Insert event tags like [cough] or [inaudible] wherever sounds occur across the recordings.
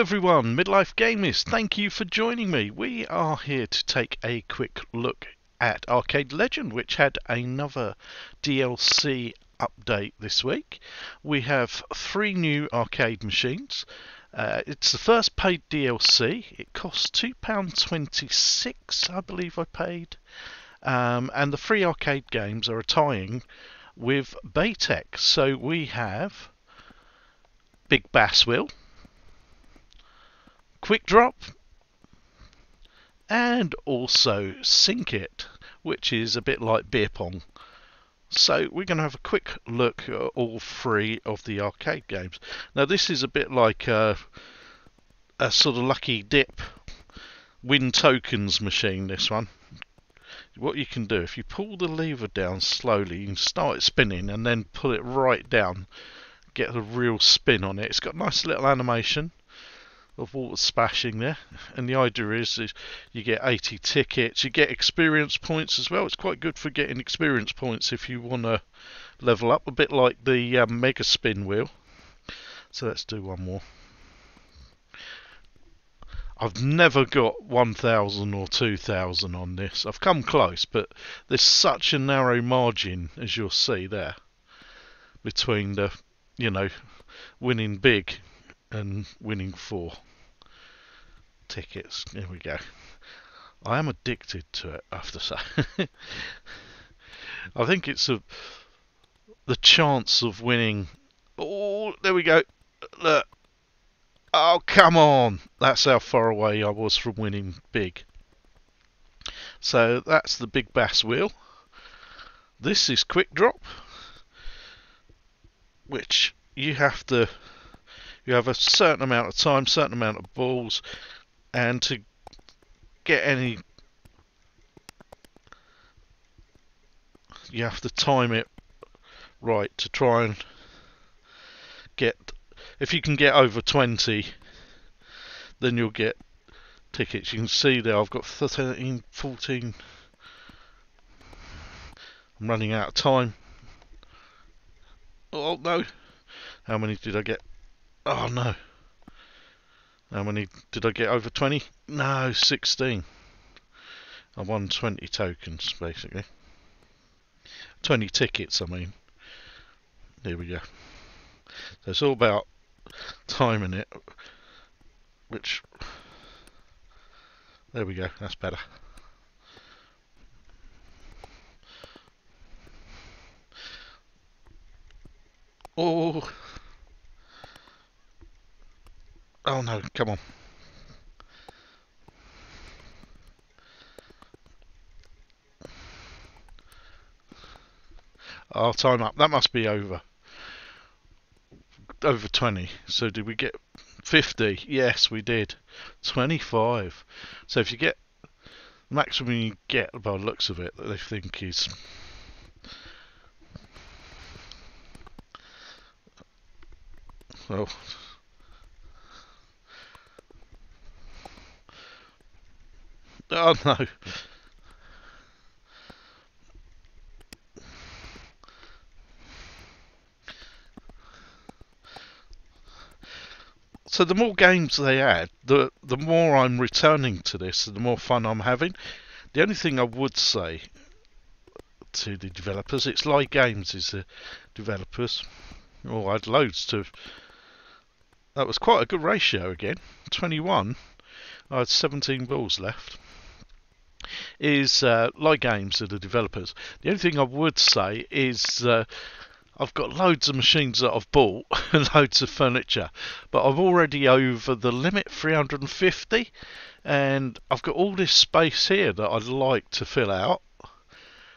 everyone, Midlife Gamers, thank you for joining me. We are here to take a quick look at Arcade Legend, which had another DLC update this week. We have three new arcade machines. Uh, it's the first paid DLC. It costs £2.26, I believe I paid. Um, and the free arcade games are tying with Bay Tek. So we have Big Bass Wheel, Quick Drop, and also Sink It, which is a bit like beer pong. So we're going to have a quick look at all three of the arcade games. Now this is a bit like a, a sort of lucky dip win tokens machine. This one. What you can do if you pull the lever down slowly, you can start it spinning and then pull it right down, get a real spin on it. It's got nice little animation of water splashing there. And the idea is, is you get 80 tickets, you get experience points as well. It's quite good for getting experience points if you want to level up, a bit like the um, Mega Spin wheel. So let's do one more. I've never got 1000 or 2000 on this. I've come close, but there's such a narrow margin, as you'll see there, between the, you know, winning big and winning four tickets. Here we go. I am addicted to it, I have to say. [laughs] I think it's a the chance of winning. Oh, there we go. Look. Oh, come on. That's how far away I was from winning big. So that's the big bass wheel. This is quick drop, which you have to you have a certain amount of time, certain amount of balls, and to get any you have to time it right to try and get if you can get over 20 then you'll get tickets. You can see there I've got 13 14 I'm running out of time. Oh no. How many did I get oh no how many did I get over 20? No, 16. I won 20 tokens, basically. 20 tickets, I mean. There we go. So it's all about timing it, which... There we go, that's better. Oh... Oh no, come on. Oh, time up. That must be over. Over 20. So did we get 50? Yes, we did. 25. So if you get maximum you get by looks of it that they think is well Oh no. So the more games they add, the the more I'm returning to this, and the more fun I'm having. The only thing I would say to the developers, it's LAI Games is the developers. Oh, I had loads to. That was quite a good ratio again. 21. I had 17 balls left is uh, LAI Games to the developers. The only thing I would say is uh, I've got loads of machines that I've bought [laughs] and loads of furniture, but I'm already over the limit 350, and I've got all this space here that I'd like to fill out.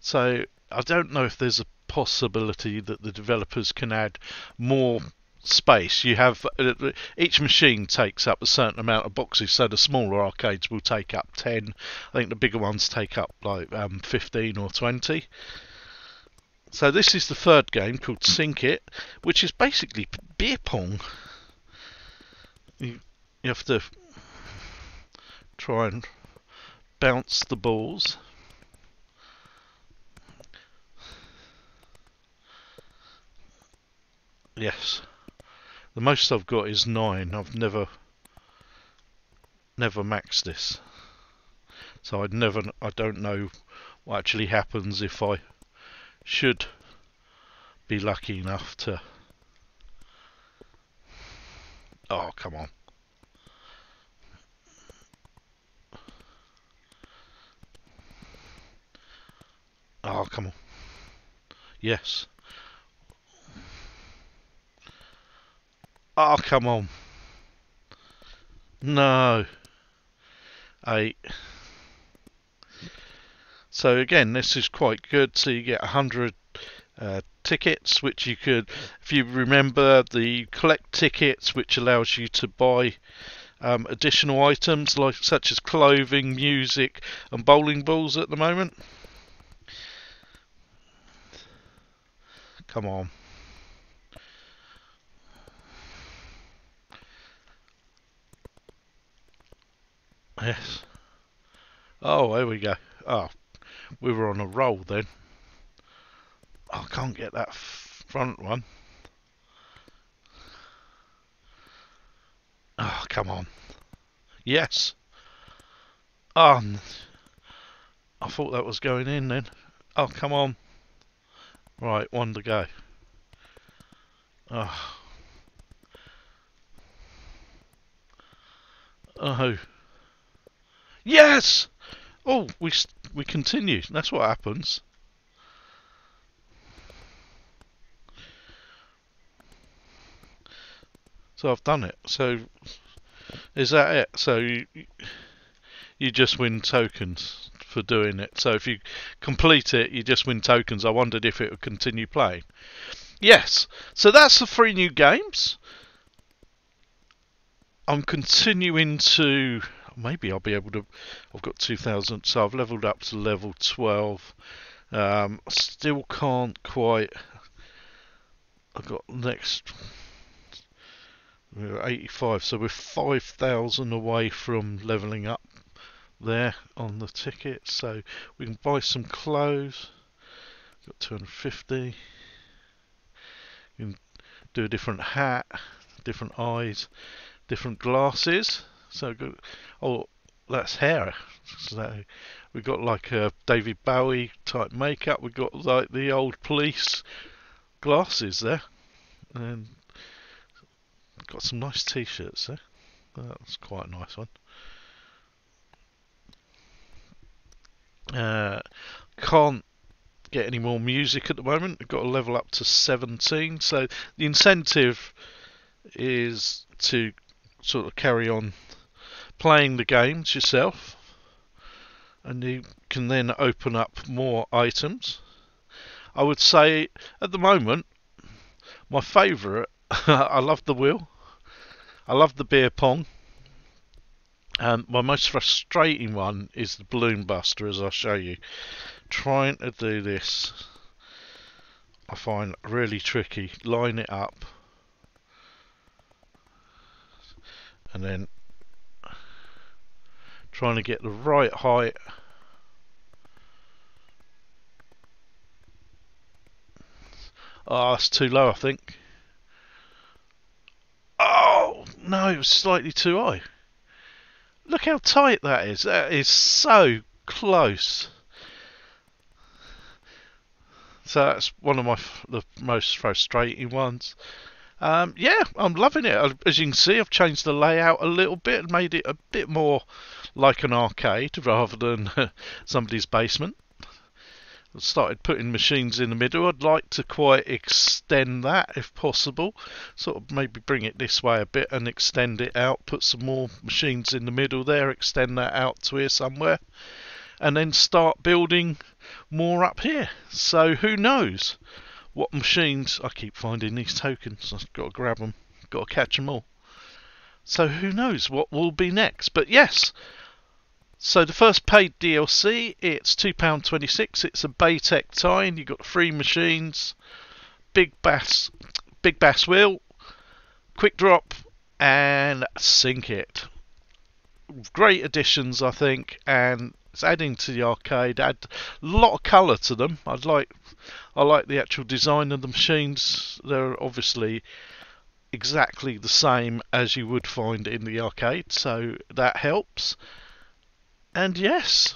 So I don't know if there's a possibility that the developers can add more space. You have uh, each machine takes up a certain amount of boxes, so the smaller arcades will take up 10. I think the bigger ones take up like um, 15 or 20. So this is the third game called Sink It, which is basically beer pong. You, you have to try and bounce the balls. Yes. The most I've got is nine. I've never never maxed this. So I'd never, I don't know what actually happens if I should be lucky enough to. Oh, come on. Oh, come on. Yes. Oh, come on. No. Eight. So again, this is quite good. So you get 100 uh, tickets, which you could, if you remember, the collect tickets, which allows you to buy um, additional items like such as clothing, music, and bowling balls at the moment. Come on. Yes. Oh, there we go. Oh, we were on a roll then. I can't get that front one. Oh, come on. Yes. Oh, I thought that was going in then. Oh, come on. Right, one to go. Ah. Oh. Oh. Yes! Oh, we we continue. That's what happens. So I've done it. So is that it? So you, you just win tokens for doing it. So if you complete it, you just win tokens. I wondered if it would continue playing. Yes. So that's the three new games. I'm continuing to maybe I'll be able to. I've got 2,000, so I've leveled up to level 12. Um, still can't quite. I've got next. We're 85, so we're 5,000 away from leveling up there on the ticket. So we can buy some clothes. Got 250. You can do a different hat, different eyes, different glasses. So good. Oh, that's hair. So we got like a David Bowie type makeup. We've got like the old police glasses there, and got some nice t-shirts there. That's quite a nice one. Uh, can't get any more music at the moment. We've got to level up to 17. So the incentive is to sort of carry on playing the games yourself, and you can then open up more items. I would say at the moment, my favourite, [laughs] I love the wheel, I love the beer pong. And my most frustrating one is the balloon buster, as I'll show you. Trying to do this, I find really tricky. Line it up, and then trying to get the right height Oh, it's too low, I think. Oh, no, it was slightly too high. Look how tight that is. That is so close. So that's one of my the most frustrating ones. Um, yeah, I'm loving it. As you can see, I've changed the layout a little bit and made it a bit more like an arcade rather than [laughs] somebody's basement. I started putting machines in the middle. I'd like to quite extend that if possible. Sort of maybe bring it this way a bit and extend it out. Put some more machines in the middle there. Extend that out to here somewhere. And then start building more up here. So who knows? what machines I keep finding these tokens. I've got to grab them, got to catch them all. So who knows what will be next? But yes. So the first paid DLC, it's two pound twenty six. It's a Bay Tek tie-in. You've got three machines, big bass, big bass wheel, quick drop, and sink it. Great additions, I think, and it's adding to the arcade. Add a lot of colour to them. I'd like, I like the actual design of the machines. They're obviously exactly the same as you would find in the arcade, so that helps. And yes,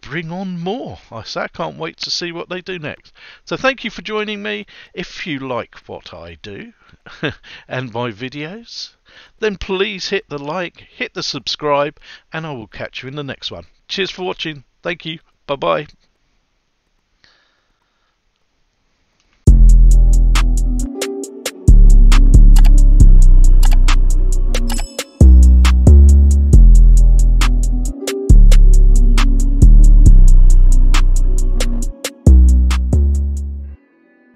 bring on more. I say I can't wait to see what they do next. So thank you for joining me. If you like what I do [laughs] and my videos, then please hit the like, hit the subscribe, and I will catch you in the next one. Cheers for watching. Thank you. Bye bye.